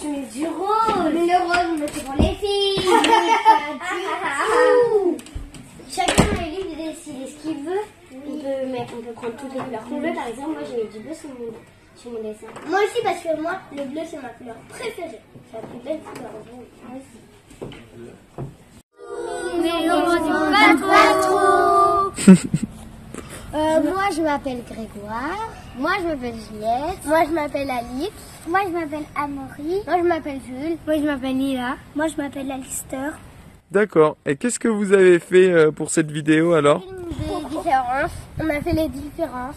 tu mets du rose. Mais le rose, mais c'est pour les filles. Chacun est libre de décider ce qu'il veut. On peut, mettre, on peut prendre toutes les couleurs qu'on veut. Par exemple, moi j'ai mis du bleu sur mon, sur mon dessin. Moi aussi, parce que moi, le bleu, c'est ma couleur préférée. C'est la plus belle couleur. Moi aussi. Mais on pas trop. Euh, moi, je m'appelle Grégoire. Moi, je m'appelle Juliette. Moi, je m'appelle Alix. Moi, je m'appelle Amaury. Moi, je m'appelle Jules. Moi, je m'appelle Lila. Moi, je m'appelle Alistair. D'accord. Et qu'est-ce que vous avez fait euh, pour cette vidéo alors? Des différences. On a fait les différences.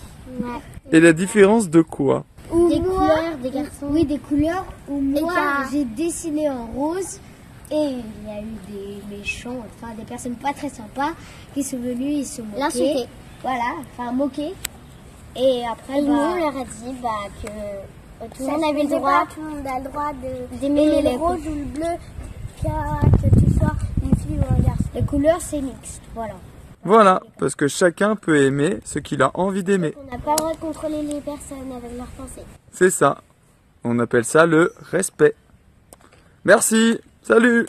Et la différence de quoi? Des couleurs, des garçons. Oui, des couleurs où moi, j'ai dessiné en rose. Et il y a eu des méchants, enfin des personnes pas très sympas qui sont venus, ils se moquaient. Voilà, enfin moquer. Et après, Et nous, bah, on leur a dit bah, que euh, tout le monde avait le droit pas, tout le monde a le droit de d'aimer le rose ou le bleu, que, que tu sois une fille ou un garçon. Les couleurs, c'est mixte, voilà. Voilà, parce que chacun peut aimer ce qu'il a envie d'aimer. On n'a pas le droit de contrôler les personnes avec leurs pensées. C'est ça. On appelle ça le respect. Merci. Salut